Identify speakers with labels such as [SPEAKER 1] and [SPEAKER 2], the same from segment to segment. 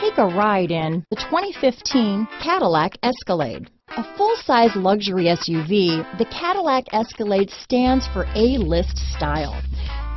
[SPEAKER 1] Take a ride in the 2015 Cadillac Escalade. A full-size luxury SUV, the Cadillac Escalade stands for A-list style.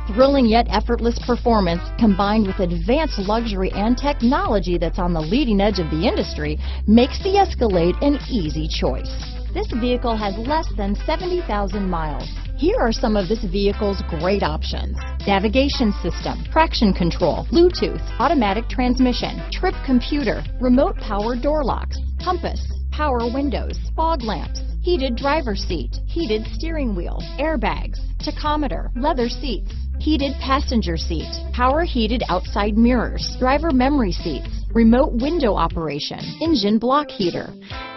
[SPEAKER 1] Thrilling yet effortless performance combined with advanced luxury and technology that's on the leading edge of the industry makes the Escalade an easy choice. This vehicle has less than 70,000 miles. Here are some of this vehicle's great options. Navigation system, traction control, Bluetooth, automatic transmission, trip computer, remote power door locks, compass, power windows, fog lamps, heated driver seat, heated steering wheel, airbags, tachometer, leather seats, heated passenger seat, power heated outside mirrors, driver memory seats, remote window operation, engine block heater.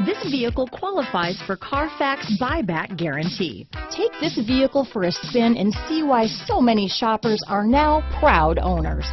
[SPEAKER 1] This vehicle qualifies for Carfax buyback guarantee. Take this vehicle for a spin and see why so many shoppers are now proud owners.